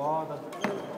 roda.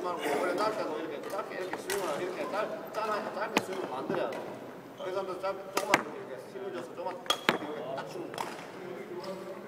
하지 말고 원래 날 때도 이렇게 짧게 이렇게 스윙을 이렇게 짧, 짧아, 짧게 스윙을 만들어야 돼. 그래서 한번 짧, 조금만 이렇게 힘을 줘서 조금만 이렇게 딱 주면 돼.